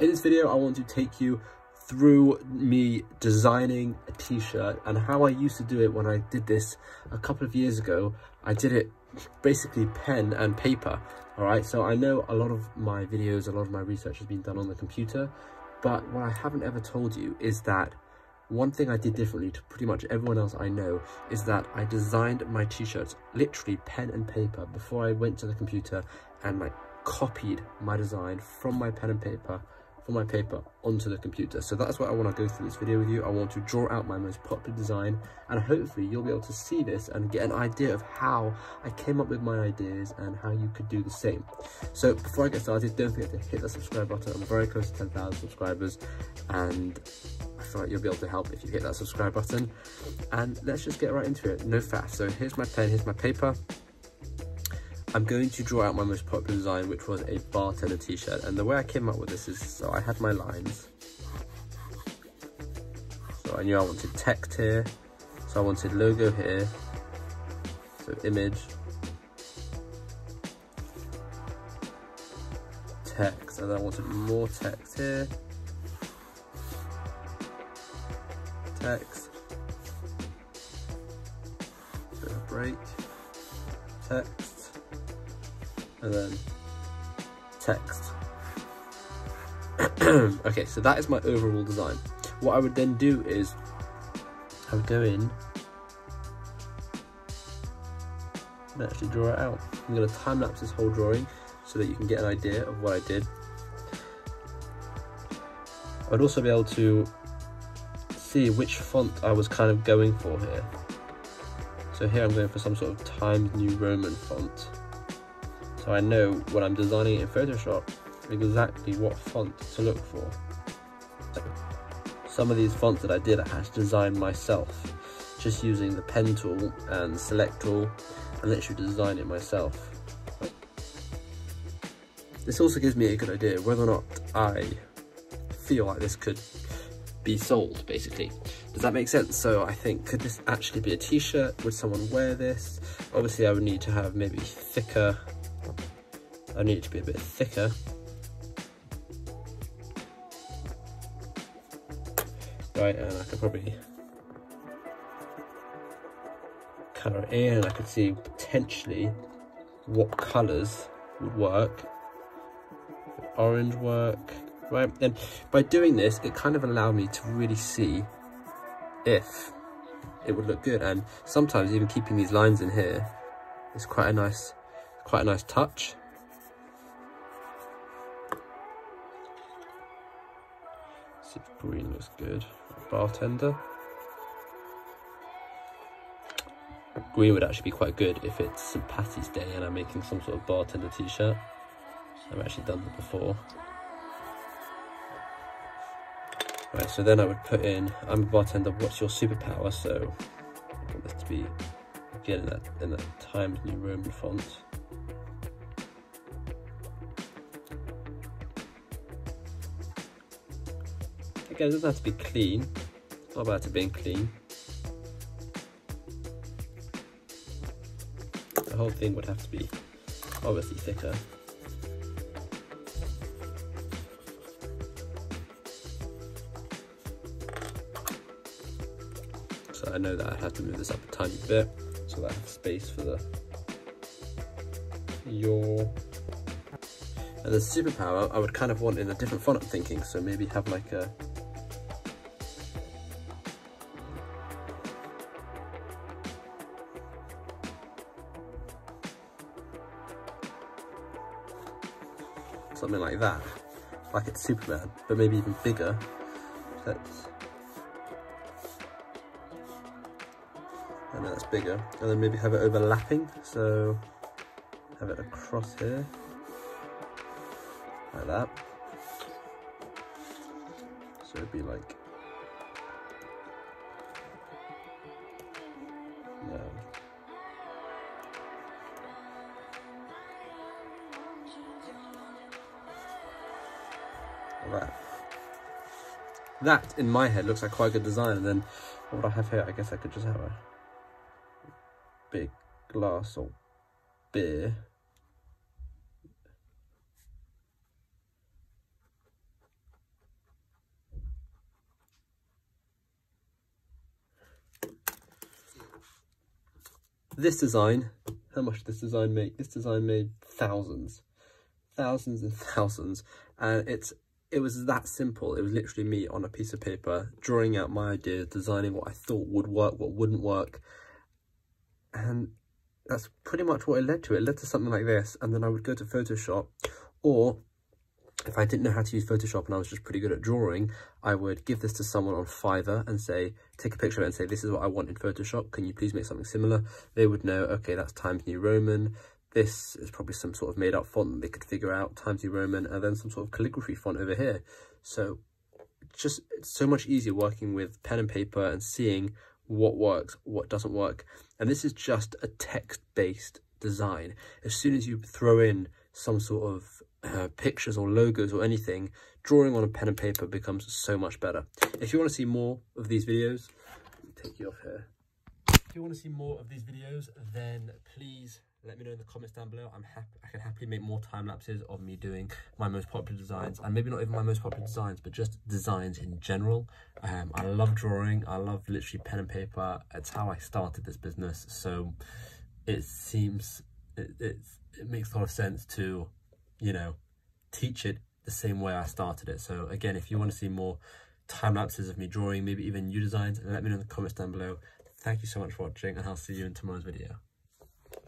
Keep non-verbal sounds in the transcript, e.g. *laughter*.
In this video, I want to take you through me designing a t-shirt and how I used to do it when I did this a couple of years ago. I did it basically pen and paper, all right? So I know a lot of my videos, a lot of my research has been done on the computer, but what I haven't ever told you is that one thing I did differently to pretty much everyone else I know is that I designed my t-shirts literally pen and paper before I went to the computer and like copied my design from my pen and paper from my paper onto the computer. So that's what i want to go through this video with you. I want to draw out my most popular design and hopefully you'll be able to see this and get an idea of how i came up with my ideas and how you could do the same. So before i get started don't forget to hit the subscribe button. I'm very close to 10,000 subscribers and I feel like you'll be able to help if you hit that subscribe button. And let's just get right into it. No fast so here's my pen here's my paper I'm going to draw out my most popular design, which was a bartender t-shirt. And the way I came up with this is, so I had my lines. So I knew I wanted text here. So I wanted logo here. So image. Text, and I wanted more text here. Text. Bit of break. Text and then text. *clears throat* okay, so that is my overall design. What I would then do is I would go in and actually draw it out. I'm going to time lapse this whole drawing so that you can get an idea of what I did. I'd also be able to see which font I was kind of going for here. So here I'm going for some sort of Times New Roman font. I know when I'm designing in Photoshop exactly what font to look for. Some of these fonts that I did I had to design myself, just using the pen tool and select tool and literally design it myself. This also gives me a good idea whether or not I feel like this could be sold basically. Does that make sense? So I think, could this actually be a t-shirt? Would someone wear this? Obviously I would need to have maybe thicker I need it to be a bit thicker. Right, and I could probably colour it in. I could see potentially what colours would work. Orange work, right? And by doing this, it kind of allowed me to really see if it would look good. And sometimes even keeping these lines in here is quite a nice, quite a nice touch. If green looks good. Bartender. Green would actually be quite good if it's St. Patty's Day and I'm making some sort of bartender t-shirt. I've actually done that before. Right, so then I would put in, I'm a bartender, what's your superpower? So I want this to be, again, in that, in that Times New Roman font. Again, it doesn't have to be clean. It's not about it being clean. The whole thing would have to be obviously thicker. So I know that I have to move this up a tiny bit so that I have space for the your and the superpower I would kind of want in a different font I'm thinking so maybe have like a something like that, like it's Superman, but maybe even bigger. That's, and that's bigger. And then maybe have it overlapping, so have it across here, like that. So it'd be like that. That, in my head, looks like quite a good design. And then what would I have here? I guess I could just have a big glass or beer. This design, how much did this design make? This design made thousands, thousands and *laughs* thousands. And it's it was that simple. It was literally me on a piece of paper, drawing out my ideas, designing what I thought would work, what wouldn't work. And that's pretty much what it led to. It led to something like this. And then I would go to Photoshop or if I didn't know how to use Photoshop and I was just pretty good at drawing, I would give this to someone on Fiverr and say, take a picture of it and say, this is what I want in Photoshop. Can you please make something similar? They would know, okay, that's Times New Roman. This is probably some sort of made up font they could figure out, Times New Roman, and then some sort of calligraphy font over here. So just it's so much easier working with pen and paper and seeing what works, what doesn't work. And this is just a text-based design. As soon as you throw in some sort of uh, pictures or logos or anything, drawing on a pen and paper becomes so much better. If you want to see more of these videos, take you off here. If you want to see more of these videos, then please let me know in the comments down below. I'm happy. I can happily make more time lapses of me doing my most popular designs, and maybe not even my most popular designs, but just designs in general. Um, I love drawing. I love literally pen and paper. It's how I started this business, so it seems it, it makes a lot of sense to you know, teach it the same way I started it. So again, if you want to see more time lapses of me drawing, maybe even new designs, let me know in the comments down below. Thank you so much for watching and I'll see you in tomorrow's video.